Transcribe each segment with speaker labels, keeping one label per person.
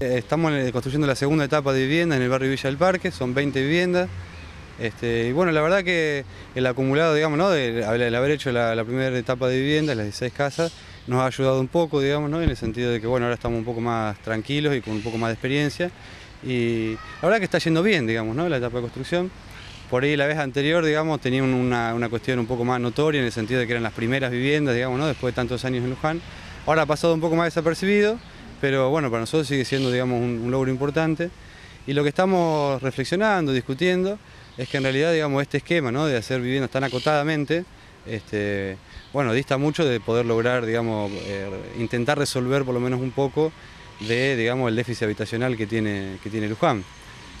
Speaker 1: Eh, Estamos en- construyendo la segunda etapa de vivienda en el barrio Villa del Parque, son 20 viviendas. Este, y bueno, la verdad que el acumulado, digamos, ¿no? el el haber hecho la, la primera etapa de vivienda, las 16 casas, nos ha ayudado un poco, digamos, ¿no? en el sentido de que bueno, ahora estamos un poco más tranquilos y con un poco más de experiencia. Y la verdad que está yendo bien, digamos, ¿no? la etapa de construcción. Por ahí la vez anterior, digamos, tenía un- una, una cuestión un poco más notoria en el sentido de que eran las primeras viviendas, digamos, ¿no? después de tantos años en Luján. Ahora ha pasado un poco más desapercibido, pero bueno, para nosotros sigue siendo, digamos, un, logro importante. Y lo que estamos reflexionando, discutiendo, es que en realidad, digamos, este esquema, ¿no? De hacer viviendas tan acotadamente, este, bueno, dista mucho de poder lograr, digamos, eh, intentar resolver por lo menos un poco de, digamos, el déficit habitacional que tiene, que tiene Luján.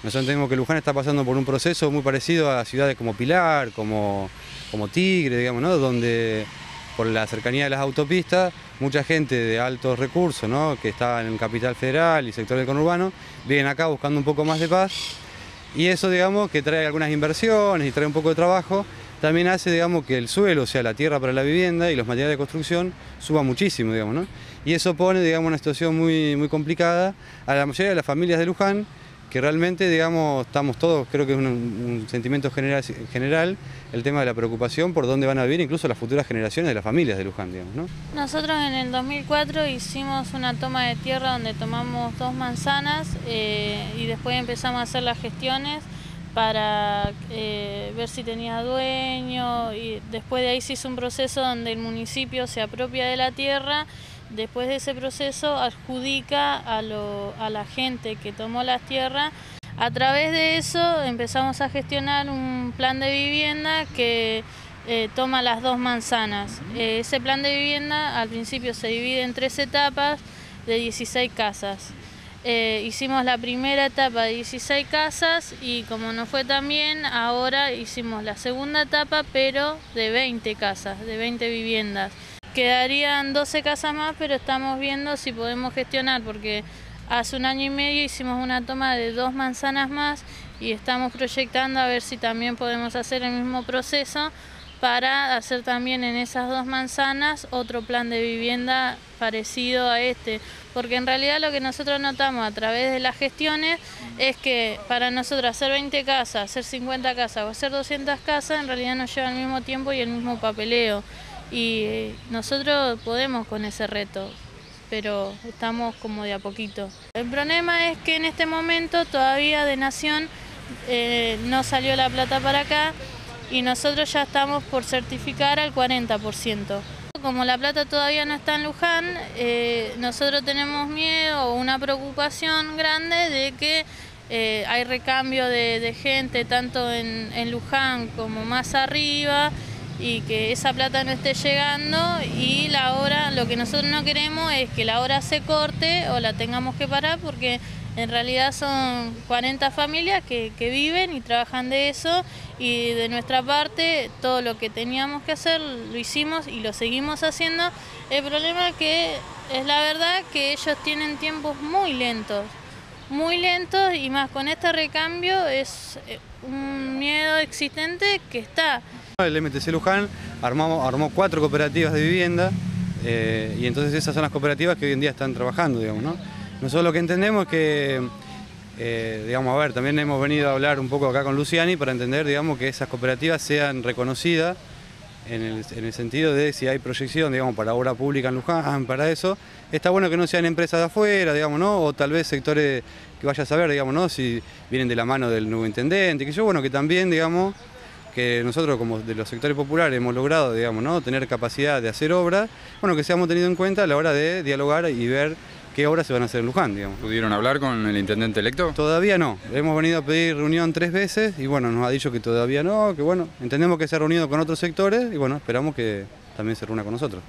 Speaker 1: Nosotros entendemos que Luján está pasando por un proceso muy parecido a ciudades como Pilar, como, como Tigre, digamos, ¿no? donde por la cercanía de las autopistas, mucha gente de altos recursos, ¿no? que está en Capital Federal y sector del conurbano, vienen acá buscando un poco más de paz y eso, digamos, que trae algunas inversiones y trae un poco de trabajo, también hace, digamos, que el suelo, o sea, la tierra para la vivienda y los materiales de construcción suba muchísimo, digamos, ¿no? Y eso pone, digamos, una situación muy, muy complicada a la mayoría de las familias de Luján, que realmente, digamos, estamos todos, creo que es un, sentimiento general, general el tema de la preocupación por dónde van a vivir incluso las futuras generaciones de las familias de Luján, digamos, ¿no?
Speaker 2: Nosotros en el 2004 hicimos una toma de tierra donde tomamos dos manzanas eh, y después empezamos a hacer las gestiones para eh, ver si tenía dueño y después de ahí se hizo un proceso donde el municipio se apropia de la tierra, después de ese proceso adjudica a, lo- a la gente que tomó las tierras. A través de eso empezamos a gestionar un plan de vivienda que eh, toma las dos manzanas. Eh, ese plan de vivienda al principio se divide en tres etapas de 16 casas. Eh, hicimos la primera etapa de 16 casas y como no fue tan bien, ahora hicimos la segunda etapa pero de 20 casas, de 20 viviendas. Quedarían 12 casas más, pero estamos viendo si podemos gestionar porque hace un año y medio hicimos una toma de dos manzanas más y estamos proyectando a ver si también podemos hacer el mismo proceso para hacer también en esas dos manzanas otro plan de vivienda parecido a este, porque en realidad lo que nosotros notamos a través de las gestiones es que para nosotros hacer 20 casas, hacer 50 casas o hacer 200 casas en realidad nos lleva el mismo tiempo y el mismo papeleo y eh, nosotros podemos con ese reto pero estamos como de a poquito. El problema es que en este momento todavía de Nación eh, no salió la plata para acá y nosotros ya estamos por certificar al 40%. Como la plata todavía no está en Luján, eh, nosotros tenemos miedo o una preocupación grande de que eh, hay recambio de, gente tanto en, en Luján como más arriba y que esa plata no esté llegando y la obra, lo que nosotros no queremos es que la obra se corte o la tengamos que parar porque en realidad son 40 familias que, que viven y trabajan de eso y de nuestra parte todo lo que teníamos que hacer lo hicimos y lo seguimos haciendo. El problema que es la verdad que ellos tienen tiempos muy lentos, muy lentos y más con este recambio es eh, un miedo existente que está.
Speaker 1: El MTC Luján armamos, armó cuatro cooperativas de vivienda eh, y entonces esas son las cooperativas que hoy en día están trabajando, digamos, ¿no? Nosotros lo que entendemos es que, eh, digamos, a ver, también hemos venido a hablar un poco acá con Luciani para entender, digamos, que esas cooperativas sean reconocidas en el, en el sentido de si hay proyección, digamos, para obra pública en Luján, para eso, está bueno que no sean empresas de afuera, digamos, ¿no? O tal vez sectores que vaya a saber, digamos, ¿no? Si vienen de la mano del nuevo intendente, que yo, bueno, que también, digamos, que nosotros como de los sectores populares hemos logrado, digamos, ¿no? tener capacidad de hacer obras, bueno, que seamos tenido en cuenta a la hora de dialogar y ver qué obras se van a hacer en Luján, digamos.
Speaker 3: ¿Pudieron hablar con el intendente electo?
Speaker 1: Todavía no, hemos venido a pedir reunión tres veces y bueno, nos ha dicho que todavía no, que bueno, entendemos que se ha reunido con otros sectores y bueno, esperamos que también se reúna con nosotros.